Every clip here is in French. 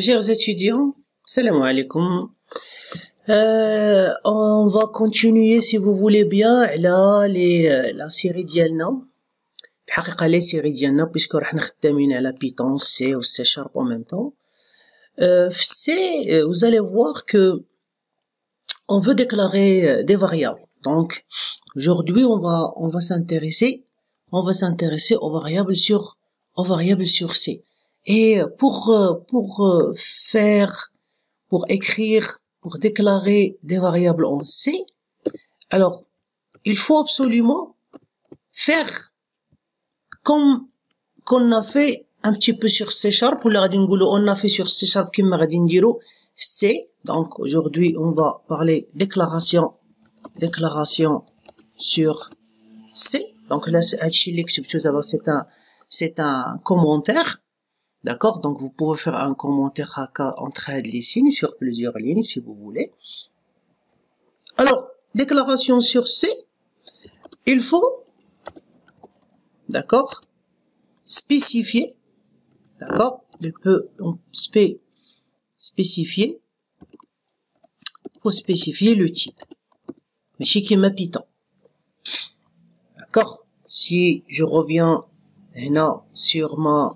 Chers étudiants, salam alaikum. Euh, on va continuer si vous voulez bien là les, la série ديالنا بحقيقة les séries ديالنا puisque راح نخدمين على Python, C ou C Sharp en même temps. Euh, C, vous allez voir que on veut déclarer des variables. Donc aujourd'hui on va on va s'intéresser on va s'intéresser aux variables sur aux variables sur C. Et pour, pour faire, pour écrire, pour déclarer des variables en C, alors, il faut absolument faire comme qu'on a fait un petit peu sur C Sharp, ou on a fait sur C Sharp qui C. Donc, aujourd'hui, on va parler déclaration, déclaration sur C. Donc là, c'est un, c'est un commentaire. D'accord? Donc vous pouvez faire un commentaire entre les signes sur plusieurs lignes si vous voulez. Alors, déclaration sur C, il faut, d'accord, spécifier, d'accord, il peut spé, spécifier, faut spécifier le type. Mais chez qui Python. D'accord? Si je reviens maintenant sur ma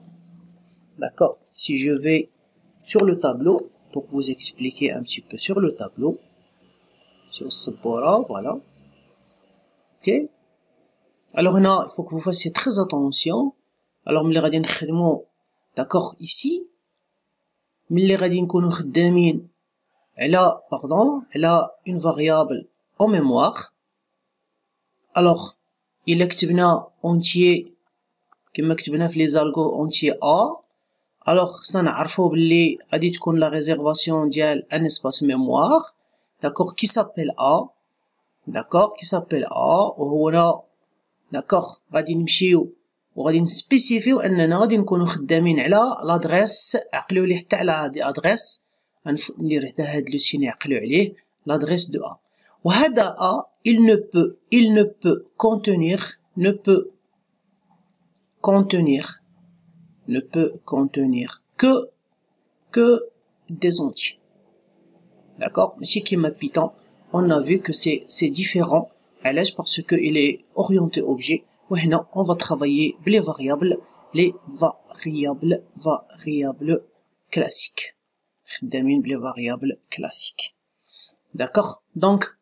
D'accord Si je vais sur le tableau, pour vous expliquer un petit peu sur le tableau, sur ce bord voilà. Ok Alors là, il faut que vous fassiez très attention. Alors, nous d'accord, ici, nous allons elle a, pardon, elle a une variable en mémoire. Alors, il a entier, qui m'a les algos entier A, alors ça نعرفو باللي غادي تكون لا ريزيرفاسيون ديال ان اسباس ميموار داكوغ كي سابيل ا داكوغ كي سابيل ا وهنا داكوغ غادي نمشيو وغادي نسبيسيفيو اننا غادي نكونو خدامين على لادريس عقلوا لي حتى على هادي ادريس ندير حتى هاد لو سين يعقلوا عليه لادريس دو ا وهذا ا il ne peut il ne peut contenir ne peut contenir ne peut contenir que, que des entiers. D'accord? Mais chez Kima Python, on a vu que c'est, c'est différent à l'âge parce qu'il est orienté objet. On va travailler les variables, les variables, variables classiques. les variables classiques. D'accord? Donc,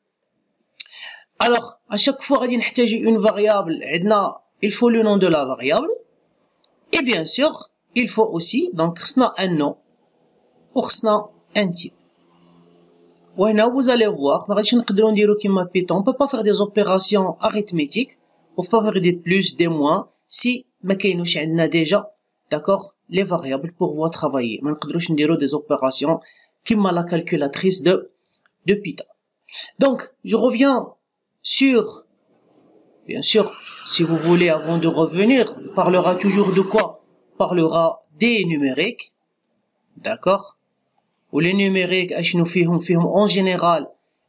alors, à chaque fois, il une variable, il faut le nom de la variable. Et bien sûr, il faut aussi, donc, un nom ou un type. Voilà, vous allez voir, on ne peut pas faire des opérations arithmétiques, on ne peut pas faire des plus, des moins, si on a déjà, d'accord, les variables pour pouvoir travailler. On ne peut pas des opérations comme la calculatrice de, de Python. Donc, je reviens sur Bien sûr, si vous voulez, avant de revenir, on parlera toujours de quoi parlera des numériques. D'accord Ou les numériques, en général,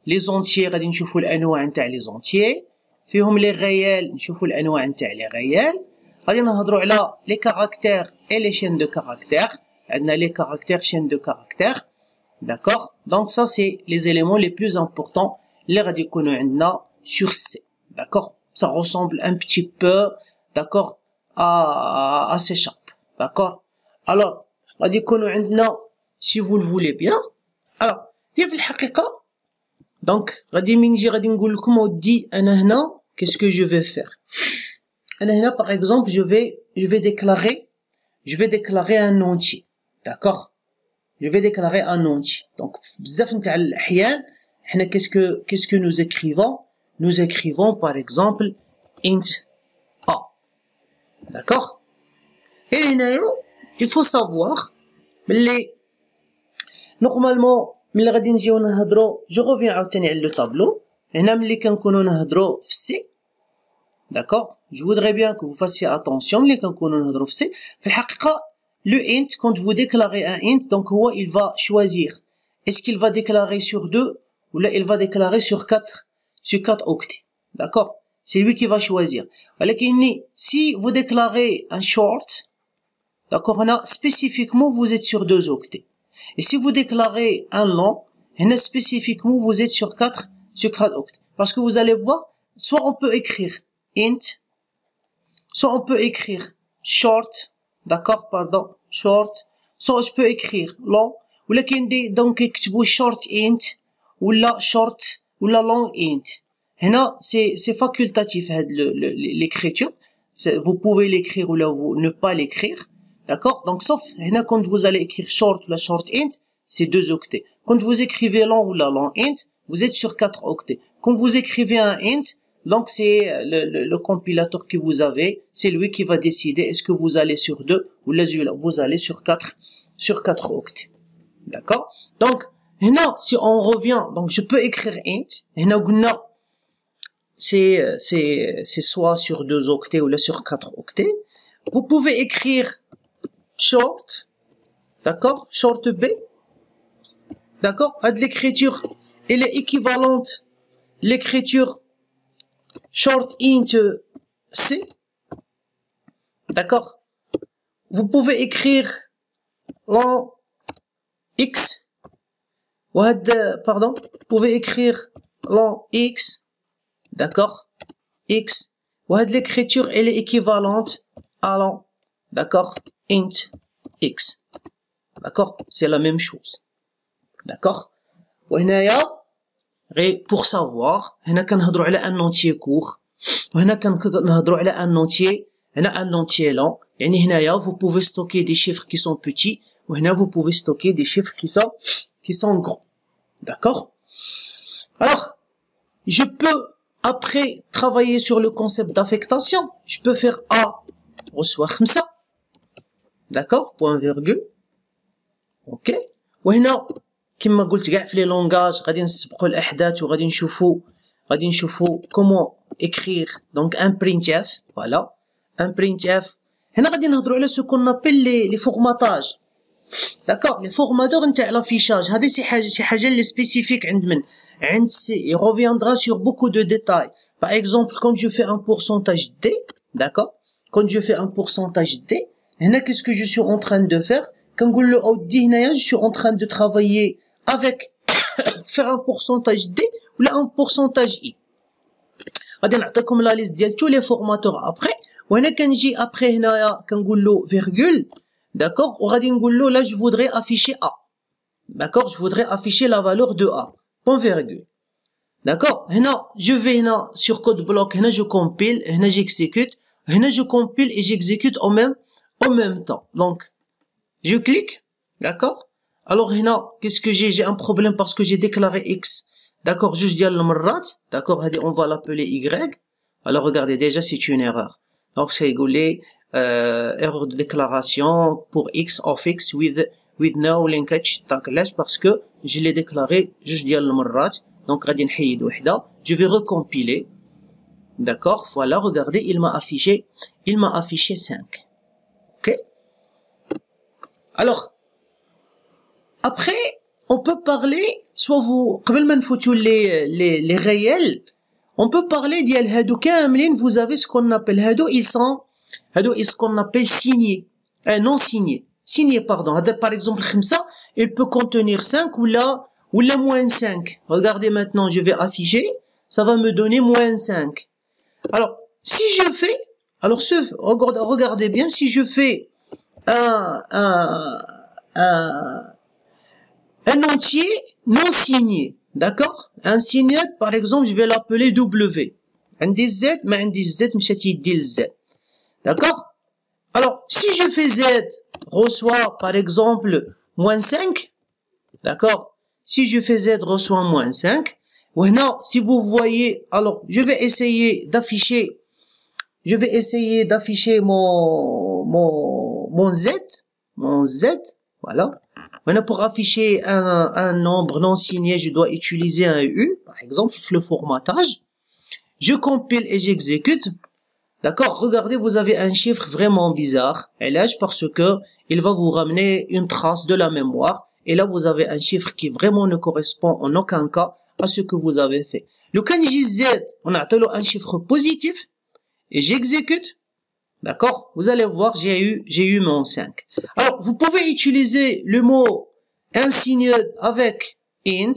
les entiers, غادي نشوفوا الانواع نتاع les entiers. فيهم les réels, نشوفوا الانواع نتاع les réels. غادي نهضروا على les caractères et les chaînes de caractères. عندنا les caractères, chaînes de caractères. D'accord Donc ça c'est les éléments les plus importants les غادي يكونوا عندنا sur C. D'accord ça ressemble un petit peu, d'accord, à, à C Sharp, d'accord Alors, غادي يكونوا عندنا si vous le voulez bien alors هي في الحقيقة donc غادي من نجي غادي نقول لكم ودي انا هنا qu'est-ce que je vais faire انا هنا par exemple je vais je vais déclarer je vais déclarer un entier d'accord je vais déclarer un entier donc بزاف نتاع الاحيان حنا qu'est-ce que qu'est-ce que nous écrivons nous écrivons par exemple int a. D'accord? Et il faut savoir les normalement je reviens نجيو نهضروا جو غوفيان عاوتاني على voudrais bien que vous fassiez attention ملي كنكونوا vous déclarez un int donc il va choisir. Est-ce qu'il va déclarer sur 2 ou là il va déclarer sur 4 Sukkot Okti. D'accord? C'est lui qui va choisir. Si vous déclarez un short, d'accord, on a spécifiquement vous êtes sur deux octets. Et si vous déclarez un long, on a spécifiquement vous êtes sur quatre Sukkot Okti. Parce que vous allez voir, soit on peut écrire int, soit on peut écrire short, d'accord, pardon, short, soit je peux écrire long, ou là, donc, short int, ou là, short, ou là long int. Là, c'est, c'est facultatif, l'écriture. Vous pouvez l'écrire ou vous ne pas l'écrire. D'accord? Donc, sauf, là, quand vous allez écrire short ou la short int, c'est deux octets. Quand vous écrivez long ou la long int, vous êtes sur quatre octets. Quand vous écrivez un int, donc c'est le, le, compilateur que vous avez, c'est lui qui va décider est-ce que vous allez sur deux ou là vous allez sur quatre, sur quatre octets. D'accord? Donc, là, si on revient, donc je peux écrire int, là, c'est c'est c'est soit sur deux octets ou là sur quatre octets. Vous pouvez écrire short, d'accord Short B, d'accord À l'écriture, elle est équivalente l'écriture short int c, d'accord. Vous pouvez écrire long x, pardon, vous pouvez écrire long x, d'accord x, l'écriture elle est équivalente à long, d'accord int x, d'accord C'est la même chose, d'accord pour savoir هنا كنهضروا على ان entier court وهنا كنهضروا على ان entier هنا un entier long يعني هنايا vous pouvez stocker des chiffres qui sont petits وهنا vous pouvez stocker des chiffres qui sont qui sont grands d'accord alors je peux après travailler sur le concept d'affectation je peux faire a reçoit ça d'accord point virgule ok وهنا كما قلت كاع في لي لونغاج غادي نسبقوا الاحداث وغادي نشوفوا غادي نشوفوا كومون اكريغ دونك ان برينت اف فوالا ان برينت اف هنا غادي نهضروا على سو كون نابيل لي لي فورماتاج داكوغ لي فورماتور نتاع لافيشاج هذه سي حاجه شي حاجه اللي سبيسيفيك عند من عند سي reviendra sur beaucoup de détails par exemple quand je fais un pourcentage d d'accord quand je fais un pourcentage d هنا qu'est-ce que je suis en train de faire كنقول له اودي هنايا je suis en train de travailler avec faire un pourcentage D ou là un pourcentage I غادي نعطيكم لا ليست ديال tous les formateurs après وهنا كنجي après هنايا كنقول له virgule D'accord? Là, je voudrais afficher A. D'accord? Je voudrais afficher la valeur de A. Point virgule. D'accord? Je vais sur code bloc, je compile, j'exécute, je compile et j'exécute en même, en même temps. Donc, je clique, d'accord? Alors, qu'est-ce que j'ai? J'ai un problème parce que j'ai déclaré X. D'accord, je dis le d'accord? On va l'appeler Y. Alors, regardez, déjà, c'est une erreur. Donc, c'est rigolé. erreur de déclaration pour x of x with with no linkage donc là parce que je l'ai déclaré juste ديال المرات donc غادي نحيد وحده je vais recompiler d'accord voilà regardez il m'a affiché il m'a affiché 5 ok alors après, on peut parler, soit vous, قبل ما نفوتوا les, les, les réels, on peut parler ديال هادو كاملين vous avez ce qu'on appelle هادو ils sont هادو ce qu'on appelle signé euh, non signé signé pardon هذا par exemple خمسة il peut contenir 5 ou là ou là moins 5 regardez maintenant je vais afficher ça va me donner moins 5 alors si je fais alors ce, regardez bien si je fais un, un, un un entier non signé, d'accord Un signé, par exemple, je vais l'appeler W. Un Z, mais un Z, mais Z. D'accord? Alors, si je fais Z, reçoit, par exemple, moins 5, d'accord? Si je fais Z, reçoit moins 5, non, si vous voyez, alors, je vais essayer d'afficher, je vais essayer d'afficher mon, mon, mon Z, mon Z, voilà. Maintenant, pour afficher un, un nombre non signé, je dois utiliser un U, par exemple, le formatage. Je compile et j'exécute. D'accord Regardez, vous avez un chiffre vraiment bizarre. Là, parce que il va vous ramener une trace de la mémoire. Et là, vous avez un chiffre qui vraiment ne correspond en aucun cas à ce que vous avez fait. Le kanji Z, on a un chiffre positif. Et j'exécute. D'accord Vous allez voir, j'ai eu, eu mon 5. Alors, vous pouvez utiliser le mot un signe avec int,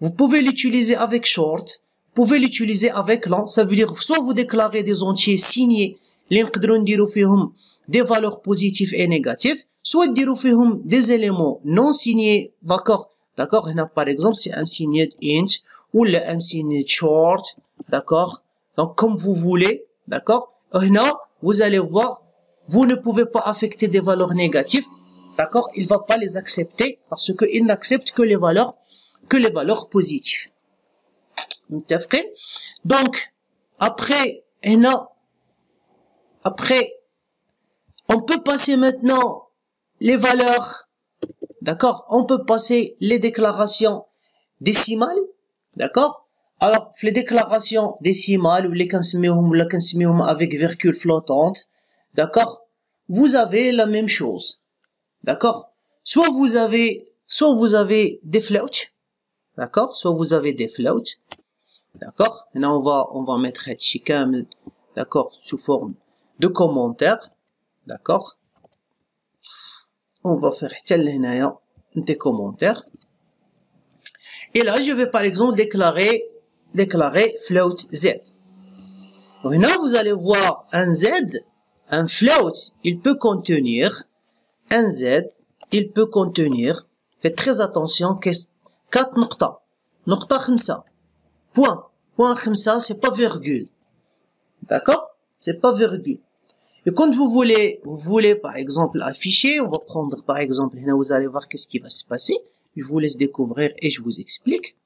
vous pouvez l'utiliser avec short, pouvez l'utiliser avec long, ça veut dire soit vous déclarez des entiers signés des valeurs positives et négatives, soit des éléments non signés, d'accord? D'accord? Par exemple, c'est un signe int ou un signe short, d'accord? Donc, comme vous voulez, d'accord? Vous allez voir, vous ne pouvez pas affecter des valeurs négatives, d'accord? Il va pas les accepter parce qu'il n'accepte que les valeurs que les valeurs positives. Donc, après, après, on peut passer maintenant les valeurs, d'accord? On peut passer les déclarations décimales, d'accord? Alors, les déclarations décimales, ou les avec virgule flottante, d'accord? Vous avez la même chose, d'accord? Soit vous avez, soit vous avez des floats, d'accord? Soit vous avez des floats, D'accord? Maintenant, on va, on va mettre Hatchikamel, d'accord, sous forme de commentaires. D'accord? On va faire des commentaires. Et là, je vais par exemple déclarer, déclarer float Z. Maintenant, vous allez voir un Z, un float, il peut contenir un Z, il peut contenir, faites très attention, 4 nocta, nocta 5. Point. Point Khamsa, c'est pas virgule. D'accord? C'est pas virgule. Et quand vous voulez, vous voulez par exemple afficher, on va prendre par exemple, vous allez voir qu'est-ce qui va se passer. Je vous laisse découvrir et je vous explique.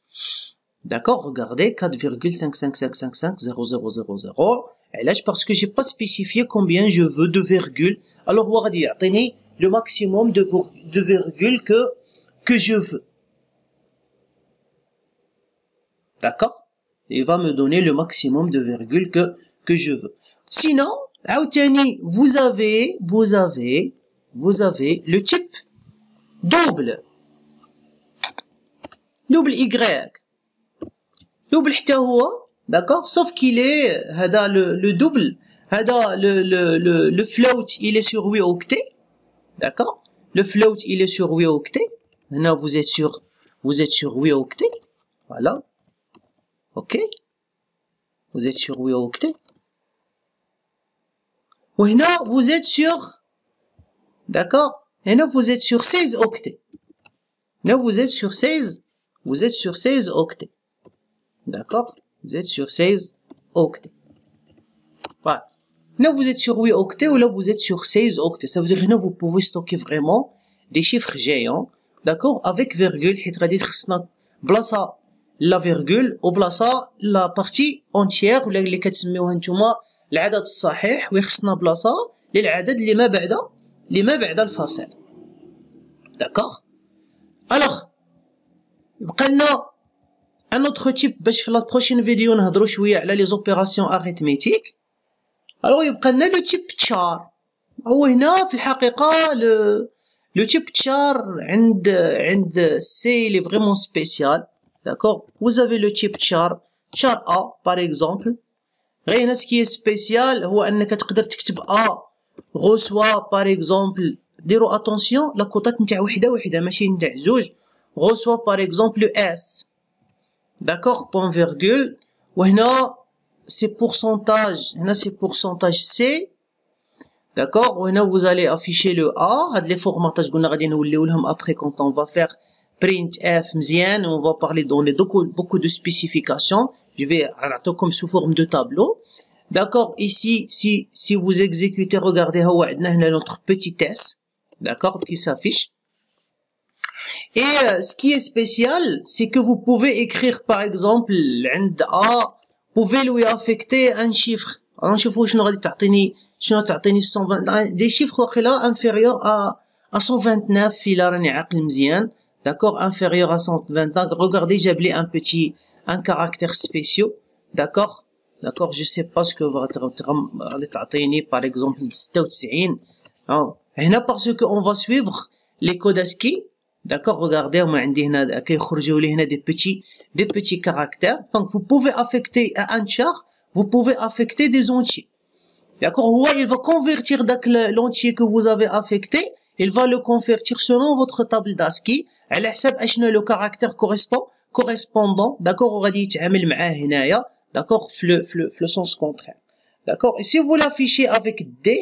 D'accord? Regardez, 4,5555550000. Et là, parce que j'ai pas spécifié combien je veux de virgules. Alors, vous allez le maximum de, de virgules que, que je veux. D'accord? Il va me donner le maximum de virgule que, que je veux. Sinon, vous avez, vous avez, vous avez le type double. Double Y. Double d'accord? Sauf qu'il est, le, le double, le, le, le, le float, il est sur 8 octets. D'accord? Le float, il est sur 8 octets. Maintenant, vous êtes sur, vous êtes sur 8 octets. Voilà. Ok Vous êtes sur 8 octets. là, vous êtes sur... D'accord? Là, vous êtes sur 16 octets. Là, vous êtes sur 16... Vous êtes sur 16 octets. D'accord? Vous êtes sur 16 octets. Voilà. Là, vous êtes sur 8 octets ou là, vous êtes sur 16 octets. Ça veut dire que là, vous pouvez stocker vraiment des chiffres géants. D'accord? Avec virgule, la virgule وبلاصه لا بارتي اونتيير ولا اللي كتسميوها نتوما العدد الصحيح ويخصنا بلاصه للعدد اللي ما بعد اللي ما بعد الفاصل داكوغ الوغ يبقى لنا ان اوتر تيب باش في لا بروشين فيديو نهضروا شوية على لي زوبيراسيون اريتميتيك الوغ يبقى لنا لو تيب تشار هو هنا في الحقيقة لو لو تيب تشار عند عند سي لي فريمون سبيسيال D'accord? Vous avez le type char, char A par exemple. غير هنا سكي سبيسيال هو انك تقدر تكتب A. غوسوا باغ اكزومبل ديروا اتونسيون لا كوطات نتاع وحده وحده ماشي نتاع زوج غوسوا باغ اكزومبل اس داكوغ بون فيرغول وهنا سي بورسونتاج هنا سي بورسونتاج سي داكوغ وهنا vous allez afficher le A. هاد لي فورماطاج قلنا غادي نوليو لهم ابري كونت اون فا فيغ printf مزيان on va parler dans les beaucoup de spécifications je vais comme sous forme de tableau d'accord ici si si vous exécutez regardez notre petit test d'accord qui s'affiche et euh, ce qui est spécial c'est que vous pouvez écrire par exemple A pouvez lui affecter un chiffre نشوفوا شنو غادي تعطيني شنو تعطيني 120 des chiffres واقيلا inférieurs à à 129 الا راني عاقل مزيان d'accord, inférieur à 120 Regardez, j'ai un petit, un caractère spécial, d'accord, d'accord, je sais pas ce que va être par exemple, 96, hein. Et là, parce qu'on va suivre les codes ASCII, d'accord, regardez, on a des petits, des petits caractères, donc vous pouvez affecter un char, vous pouvez affecter des entiers. D'accord, il va convertir l'entier que vous avez affecté il va le convertir selon votre table d'ASCII على حساب اشنو le caractère correspond correspondant d'accord وغادي يتعامل معاه هنايا d'accord في le, في le, في le sens contraire d'accord et si vous l'affichez avec D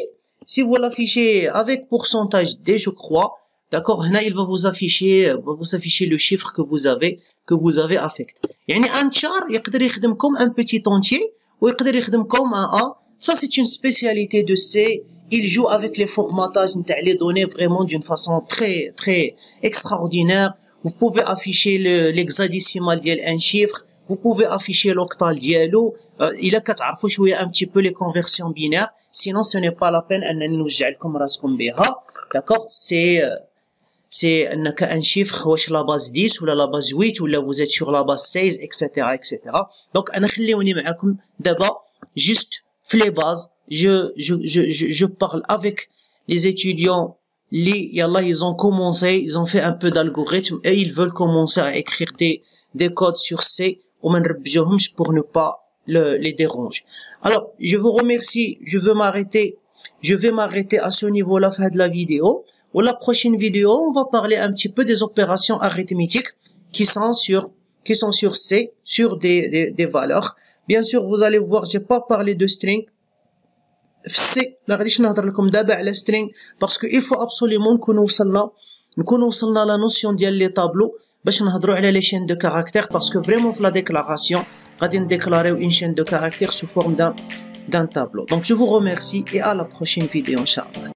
si vous l'affichez avec pourcentage D je crois d'accord هنا il va vous afficher va vous afficher le chiffre que vous avez que vous avez affecté يعني un char يقدر يخدم comme un petit entier ويقدر يخدم comme un A ça c'est une spécialité de C il joue avec les formatages, les données vraiment d'une façon très, très extraordinaire. Vous pouvez afficher l'hexadécimal le, d'un chiffre, vous pouvez afficher l'octal dialo. Euh, il a un petit peu les conversions binaires. Sinon, ce n'est pas la peine de nous comme D'accord? C'est, euh, c'est un chiffre, ou la base 10, ou la base 8, ou là vous êtes sur la base 16, etc., etc. Donc, on va juste les bases je, je, je, je parle avec les étudiants les, yallah, ils ont commencé, ils ont fait un peu d'algorithme et ils veulent commencer à écrire des, des codes sur C pour ne pas le, les déranger. Alors, je vous remercie, je veux m'arrêter, je vais m'arrêter à ce niveau-là fin de la vidéo. Pour la prochaine vidéo, on va parler un petit peu des opérations arithmétiques qui sont sur, qui sont sur C, sur des, des, des valeurs. Bien sûr, vous allez voir, j'ai pas parlé de string, في السي ما غاديش نهضر لكم دابا على سترينغ باسكو il faut absolument نكونوا وصلنا نكونوا وصلنا لا نوسيون ديال لي طابلو باش نهضروا على لي شين دو كاركتير باسكو فريمون في لا ديكلاراسيون غادي نديكلاريو اون شين دو كاركتير سو فورم دان دان tableau. Donc je vous remercie et à la prochaine vidéo, Inch'Allah.